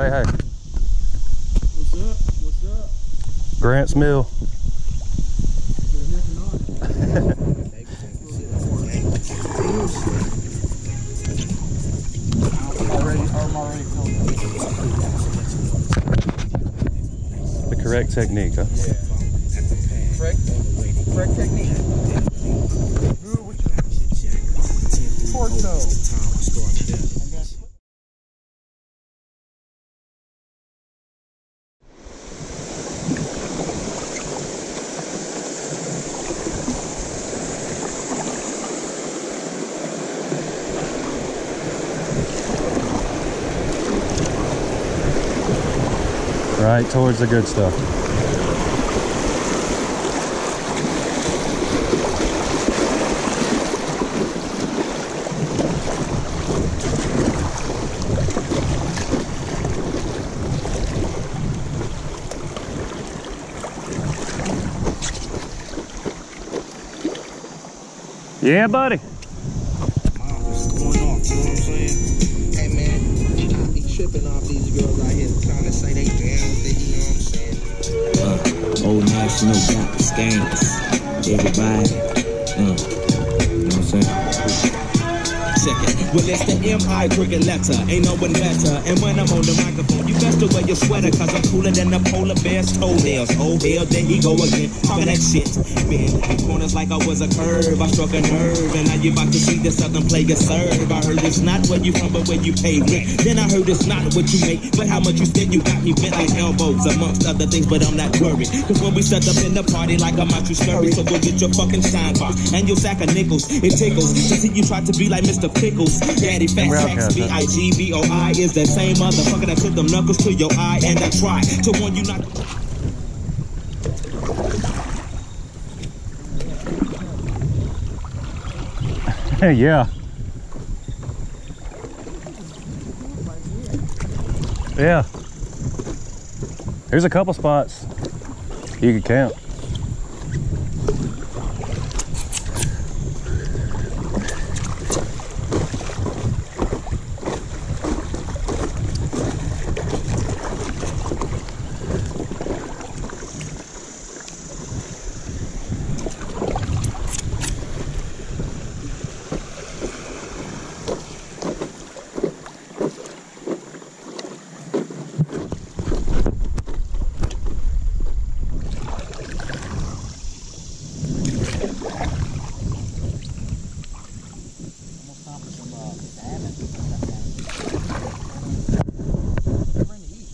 Say hey. What's up? What's up? Grant's Mill. They're nipping on it. I'm already, I'm already filming. The correct technique, huh? Yeah. Correct, correct technique. Ooh, what's your torso? Right towards the good stuff. Yeah, buddy. What's going on? You know what I'm saying? Hey man, I be tripping off these girls out here trying to say they national got the scams. Everybody, uh, Well, it's the M.I. cricket letter. Ain't no one better. And when I'm on the microphone, you best to wear your sweater, cause I'm cooler than the polar bear's toenails. Oh, hell, there he go again. Talking that shit. In corners like I was a curve. I struck a nerve, and now you about to see the southern player serve. I heard it's not where you from, but where you pay rent. Then I heard it's not what you make, but how much you spend. You got me bent like elbows, amongst other things, but I'm not worried. Cause when we set up in the party like I'm out, you scurry. So go get your fucking shine box and your sack of nickels. It tickles to see you try to be like Mr. Pickles. Daddy Fat Sacks. B-I-G-B-O-I is the same motherfucker that put them knuckles to your eye. And I try to warn you not to. yeah. Yeah. There's a couple spots you could count. Almost time for some uh, salmon. Bring to eat.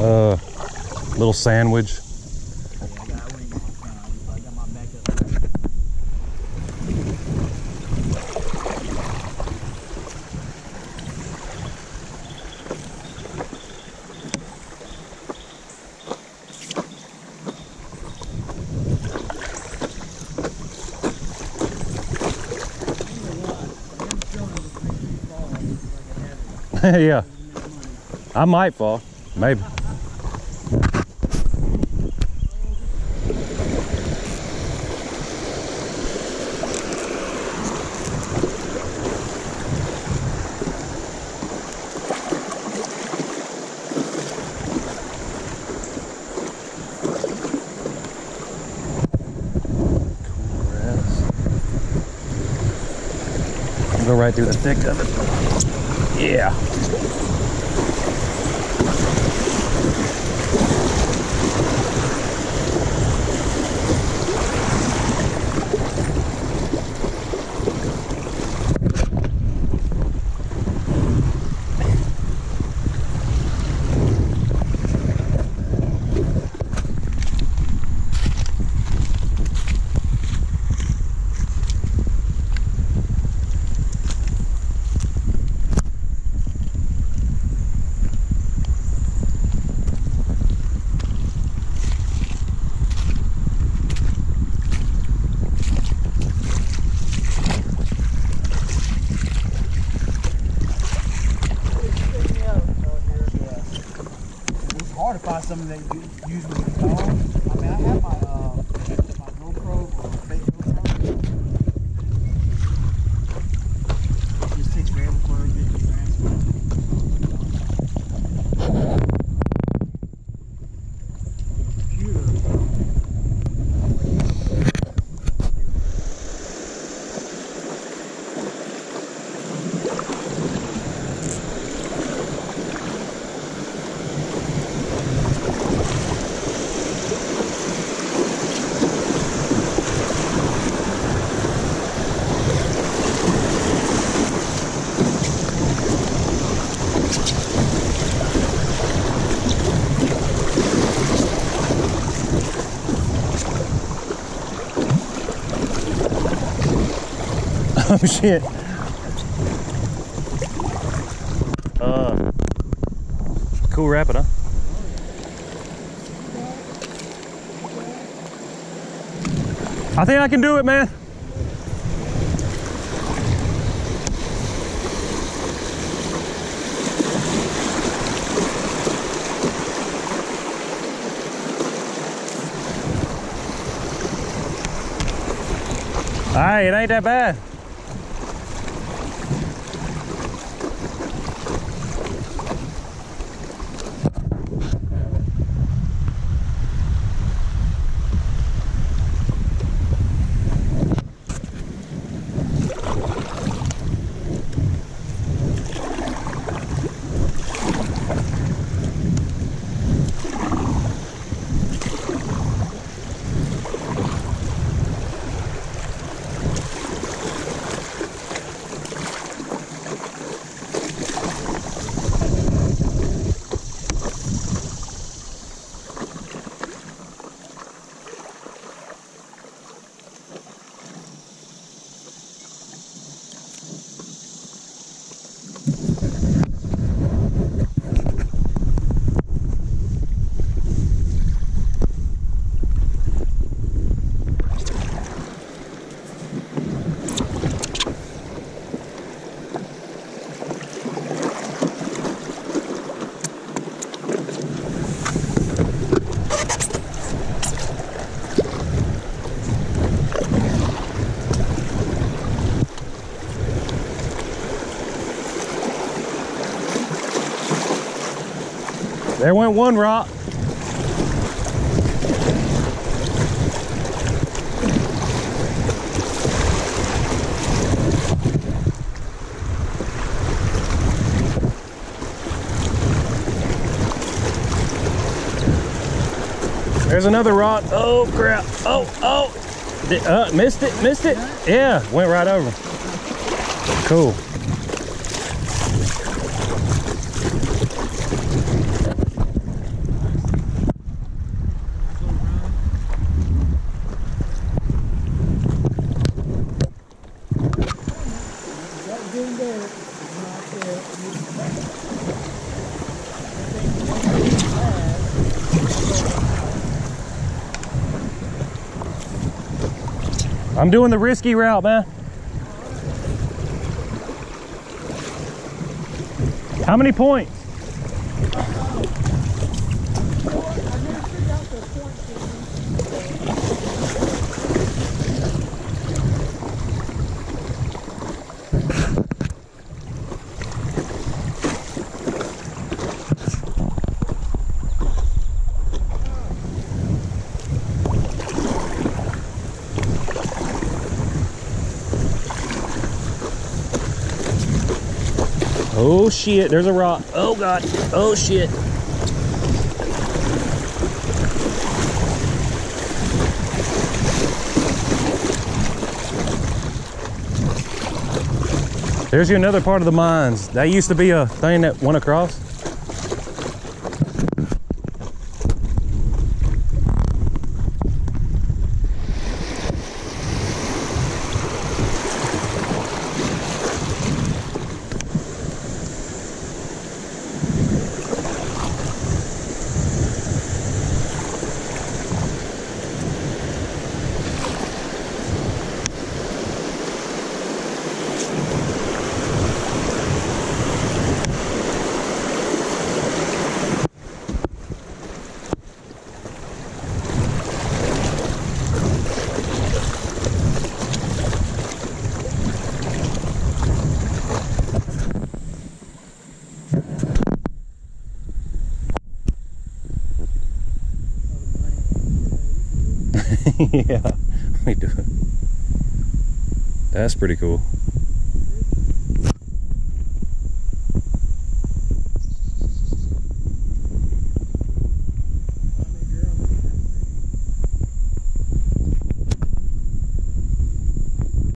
Uh, little sandwich. Yeah, I might fall. Maybe. Go right through the thick of it. Yeah. Something that you use shit. Uh, cool rapid, huh? I think I can do it, man. Hey, it ain't that bad. There went one rock. There's another rock. Oh crap. Oh, oh. Uh, missed it, missed it. Yeah, went right over. Cool. I'm doing the risky route, man. How many points? Shit, there's a rock. Oh god. Oh shit. There's another part of the mines. That used to be a thing that went across. yeah, we do. That's pretty cool.